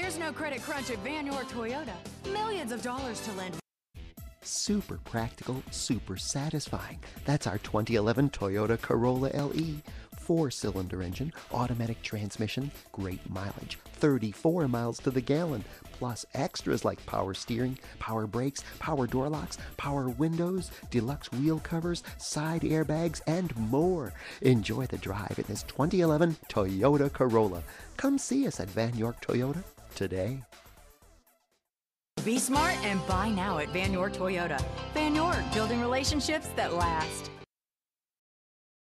There's no credit crunch at Vann York Toyota. Millions of dollars to lend. Super practical, super satisfying. That's our 2011 Toyota Corolla LE. Four cylinder engine, automatic transmission, great mileage, 34 miles to the gallon, plus extras like power steering, power brakes, power door locks, power windows, deluxe wheel covers, side airbags, and more. Enjoy the drive in this 2011 Toyota Corolla. Come see us at Vann York Toyota today. Be smart and buy now at Vann York Toyota. Vann York, building relationships that last.